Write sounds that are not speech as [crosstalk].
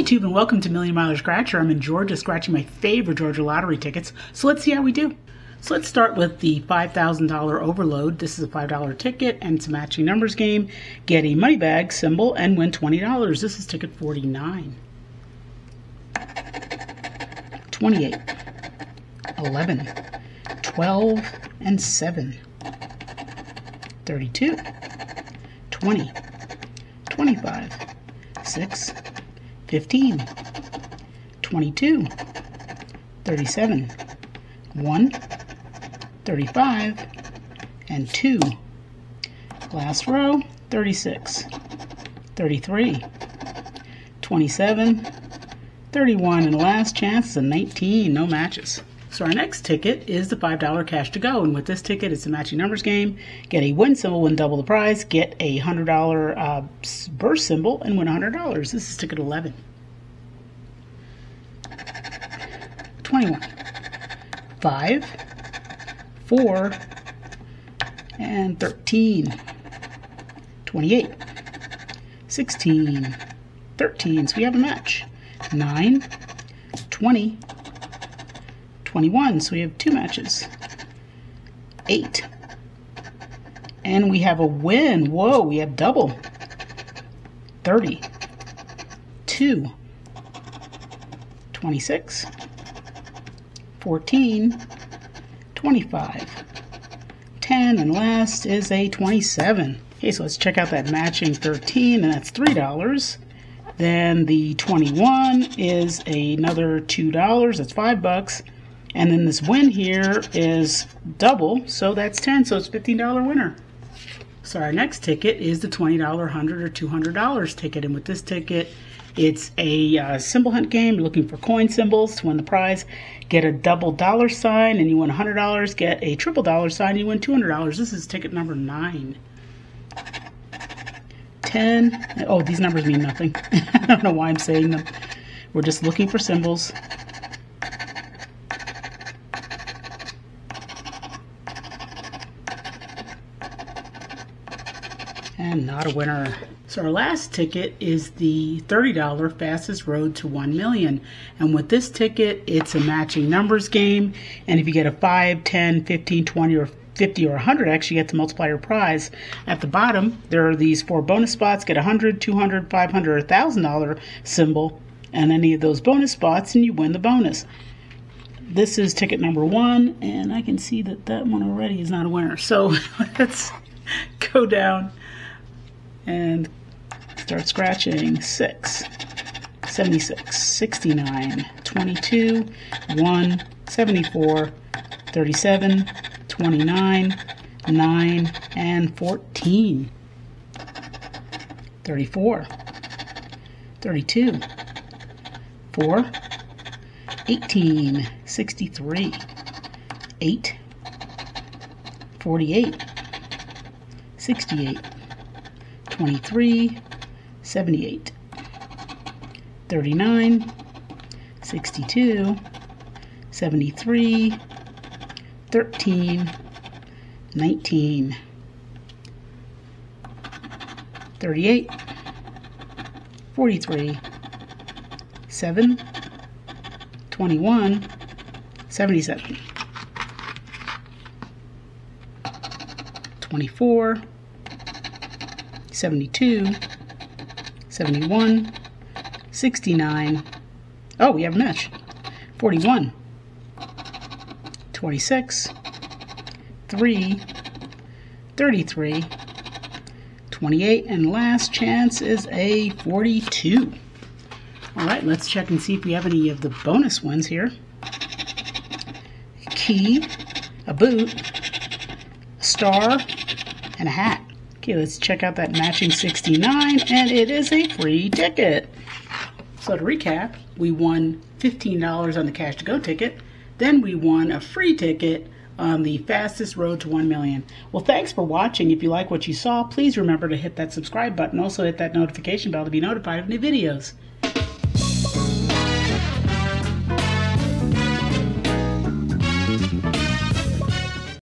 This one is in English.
YouTube and welcome to Million Miler Scratcher. I'm in Georgia scratching my favorite Georgia lottery tickets. So let's see how we do. So let's start with the $5,000 overload. This is a $5 ticket and it's a matching numbers game. Get a money bag symbol and win $20. This is ticket 49. 28, 11, 12, and 7. 32, 20, 25, 6, 15, 22, 37, 1, 35, and 2. Last row, 36, 33, 27, 31, and last chance is a 19, no matches. So our next ticket is the $5 cash to go. And with this ticket, it's a matching numbers game. Get a win symbol, win double the prize. Get a $100 uh, burst symbol and win $100. This is ticket 11. 21. 5, 4, and 13. 28. 16. 13. So we have a match. 9, 20, 21. So we have two matches. 8. And we have a win. Whoa, we have double. 30. 2. 26. 14. 25. 10. And last is a 27. Okay, so let's check out that matching 13, and that's $3. Then the 21 is another $2. That's 5 bucks. And then this win here is double, so that's 10, so it's $15 winner. So our next ticket is the $20, $100, or $200 ticket. And with this ticket, it's a uh, symbol hunt game. You're looking for coin symbols to win the prize. Get a double dollar sign and you win $100. Get a triple dollar sign and you win $200. This is ticket number 9. 10. Oh, these numbers mean nothing. [laughs] I don't know why I'm saying them. We're just looking for symbols. And not a winner. So our last ticket is the $30 fastest road to 1 million. And with this ticket, it's a matching numbers game. And if you get a 5, 10, 15, 20, or 50 or 100x, you get the multiplier prize. At the bottom, there are these four bonus spots. Get a 100, 200, 500, or $1,000 symbol and any of those bonus spots, and you win the bonus. This is ticket number one, and I can see that that one already is not a winner. So [laughs] let's go down and start scratching. 6, 76, 69, 22, 1, 74, 37, 29, 9, and 14. 34, 32, 4, 18, 63, 8, 48, 68, 23, 78, 39, 62, 73, 13, 19, 38, 43, 7, 21, 77, 24, 72, 71, 69. Oh, we have a match. 41, 26, 3, 33, 28, and last chance is a 42. All right, let's check and see if we have any of the bonus ones here. Key, a boot, a star, and a hat. Let's check out that matching 69, and it is a free ticket. So to recap, we won $15 on the cash to go ticket, then we won a free ticket on the fastest road to 1 million. Well, thanks for watching. If you like what you saw, please remember to hit that subscribe button. Also hit that notification bell to be notified of new videos.